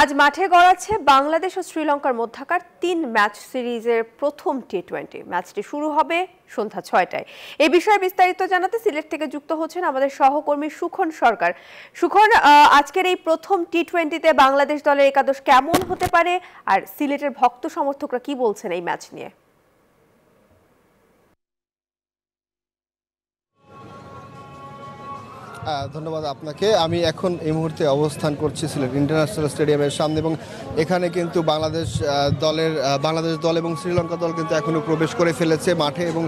আজ মাঠে গড়াচ্ছে বাংলাদেশ ও শ্রীলঙ্কার মধ্যাকার তিন ম্যাচ সিরিজের প্রথম টি টোয়েন্টি ম্যাচটি শুরু হবে সন্ধ্যা ছয়টায়। এ বিষয়ে বিস্তারিত জানাতে সিলেট থেকে যুক্ত হচ্ছেন আমাদের সহকর্মী সুখন সরকার। সুখন আজকের এই প্রথম টি টোয়েন্টিতে বাংলাদেশ দলের একাদশ কেমন হতে পারে? আর সিলেটের ভক্ত সমর্থকরা কি বলছেন এই ম্যাচ নিয়ে? ধন্যবাদ আপনাকে। আমি এখন এই মুহূর্তে অবস্থান করছি সিলেট ইন্টারন্যাশনাল স্টেডিয়ামের সামনে এবং এখানে কিন্তু বাংলাদেশ দলের বাংলাদেশ দল এবং শ্রীলঙ্কা দল কিন্তু এখনও প্রবেশ করে ফেলেছে মাঠে এবং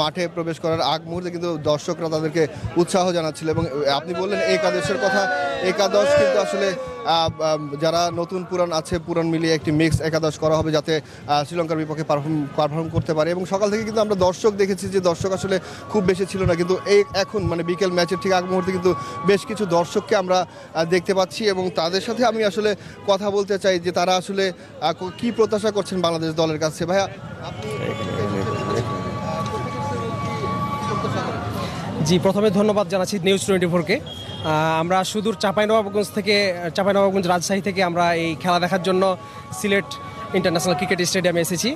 মাঠে প্রবেশ করার আগ মুহূর্তে কিন্তু দর্শকরা তাদেরকে উৎসাহ জানাচ্ছিল এবং আপনি বললেন এই কাদেশের কথা একাদশ কিন্তু আসলে যারা নতুন পুরান আছে পুরান মিলিয়ে একটি মিক্স একাদশ করা হবে যাতে শ্রীলঙ্কার বিপক্ষে পারফর্ম পারফর্ম করতে পারে এবং সকাল থেকে কিন্তু আমরা দর্শক দেখেছি যে দর্শক আসলে খুব বেশি ছিল না কিন্তু এই এখন মানে বিকেল ম্যাচের ঠিক আগ মুহূর্তে কিন্তু বেশ কিছু দর্শককে আমরা দেখতে পাচ্ছি এবং তাদের সাথে আমি আসলে কথা বলতে চাই যে তারা আসলে কি প্রত্যাশা করছেন বাংলাদেশ দলের কাছে ভাইয়া আপনি জি, প্রথমে ধন্যবাদ জানাচ্ছি নিউজ টোয়েন্টি ফোরকে আমরা সুদূর চাঁপাইনবাবগঞ্জ থেকে, চাঁপাইনবাবগঞ্জ রাজশাহী থেকে আমরা এই খেলা দেখার জন্য সিলেট ইন্টারন্যাশনাল ক্রিকেট স্টেডিয়ামে এসেছি।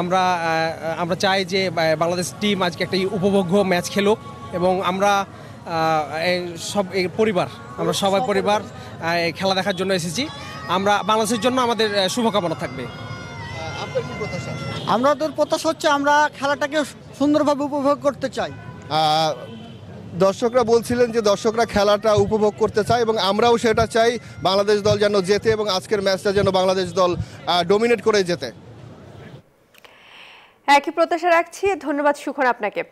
আমরা আমরা চাই যে বাংলাদেশ টিম আজকে একটা উপভোগ্য ম্যাচ খেলুক এবং আমরা সব পরিবার, আমরা সবাই পরিবার খেলা দেখার জন্য এসেছি। আমরা, বাংলাদেশের জন্য আমাদের শুভকামনা থাকবে। আমাদের প্রত্যাশা হচ্ছে আমরা খেলাটাকে সুন্দরভাবে উপভোগ করতে চাই। দর্শকরা বলছিলেন যে দর্শকরা খেলাটা উপভোগ করতে চায় এবং আমরাও সেটা চাই বাংলাদেশ দল যেন জেতে এবং আজকের ম্যাচটা যেন বাংলাদেশ দল ডোমিনেট করে যেতে একই প্রত্যাশা রাখছি। ধন্যবাদ সুখন আপনাকে।